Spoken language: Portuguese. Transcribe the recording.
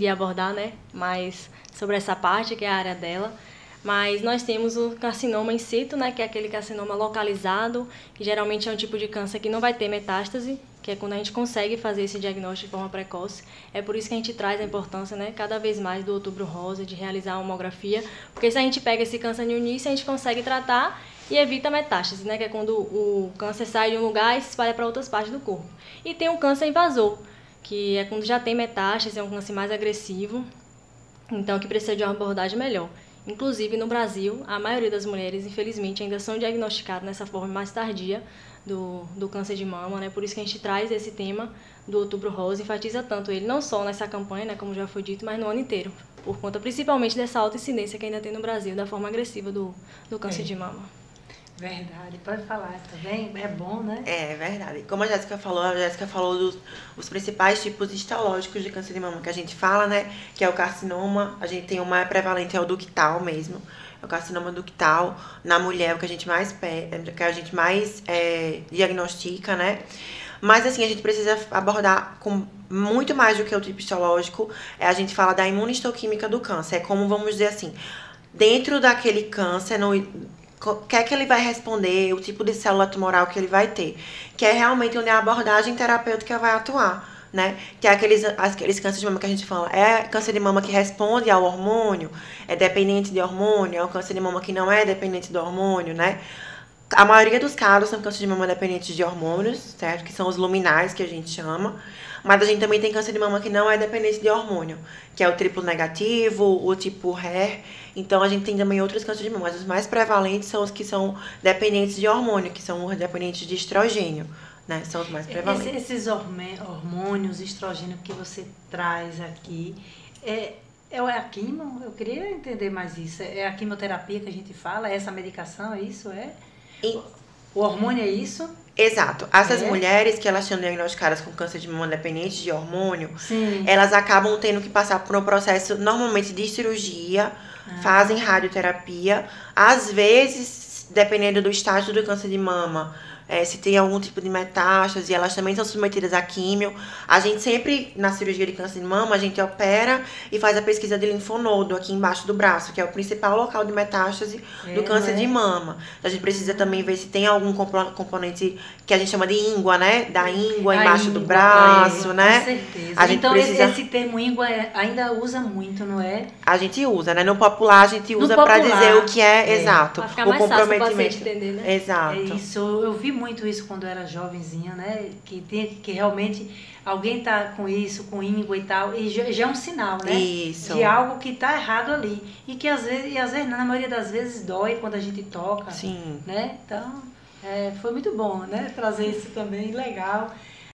de abordar, né, mais sobre essa parte que é a área dela. Mas nós temos o carcinoma in situ, né, que é aquele carcinoma localizado, que geralmente é um tipo de câncer que não vai ter metástase, que é quando a gente consegue fazer esse diagnóstico de forma precoce. É por isso que a gente traz a importância, né, cada vez mais do outubro rosa, de realizar a mamografia, porque se a gente pega esse câncer no início, a gente consegue tratar e evita metástase, né, que é quando o câncer sai de um lugar e se espalha para outras partes do corpo. E tem o câncer invasor, que é quando já tem metástase, é um câncer mais agressivo, então que precisa de uma abordagem melhor. Inclusive, no Brasil, a maioria das mulheres, infelizmente, ainda são diagnosticadas nessa forma mais tardia do, do câncer de mama, né? Por isso que a gente traz esse tema do Outubro Rosa, enfatiza tanto ele, não só nessa campanha, né, como já foi dito, mas no ano inteiro, por conta principalmente dessa alta incidência que ainda tem no Brasil, da forma agressiva do, do câncer é. de mama. Verdade, pode falar também, é bom, né? É verdade. Como a Jéssica falou, a Jéssica falou dos os principais tipos histológicos de câncer de mama que a gente fala, né? Que é o carcinoma, a gente tem o mais prevalente, é o ductal mesmo. É o carcinoma ductal na mulher, o que a gente mais, que a gente mais é, diagnostica, né? Mas assim, a gente precisa abordar com muito mais do que o tipo histológico, é a gente fala da imunistoquímica do câncer. É como, vamos dizer assim, dentro daquele câncer, no, o que é que ele vai responder, o tipo de célula tumoral que ele vai ter. Que é realmente onde a abordagem terapêutica vai atuar, né? Que é aqueles, aqueles cânceres de mama que a gente fala, é câncer de mama que responde ao hormônio, é dependente de hormônio, é um câncer de mama que não é dependente do hormônio, né? A maioria dos casos são cânceres de mama dependentes de hormônios, certo? Que são os luminais que a gente chama. Mas a gente também tem câncer de mama que não é dependente de hormônio, que é o triplo negativo, o tipo HER. Então a gente tem também outros cânceres de mama, mas os mais prevalentes são os que são dependentes de hormônio, que são os dependentes de estrogênio. Né? São os mais prevalentes. esses hormônios, estrogênio que você traz aqui, é, é a quimio? Eu queria entender mais isso. É a quimioterapia que a gente fala? É essa medicação? É isso? É? E... O hormônio é isso? Exato. Essas é. mulheres que elas são diagnosticadas com câncer de mama dependente de hormônio, Sim. elas acabam tendo que passar por um processo normalmente de cirurgia, ah. fazem radioterapia, às vezes, dependendo do estágio do câncer de mama, é, se tem algum tipo de metástase, elas também são submetidas a químio. A gente sempre, na cirurgia de câncer de mama, a gente opera e faz a pesquisa de linfonodo aqui embaixo do braço, que é o principal local de metástase é, do câncer é? de mama. A gente precisa também ver se tem algum componente que a gente chama de íngua, né? Da íngua a embaixo íngua, do braço, é, né? Com certeza. A gente então precisa... esse termo íngua é, ainda usa muito, não é? A gente usa, né? No popular a gente usa para dizer o que é, é. exato. Pra ficar o mais comprometimento. Fácil o entender, né? Exato. É isso, eu vi muito isso quando eu era jovenzinha, né? Que, tem, que realmente alguém tá com isso, com íngua e tal, e já, já é um sinal, né? Isso. De algo que tá errado ali. E que às vezes, e às vezes, na maioria das vezes, dói quando a gente toca. Sim. Né? Então, é, foi muito bom, né? Trazer isso também, legal.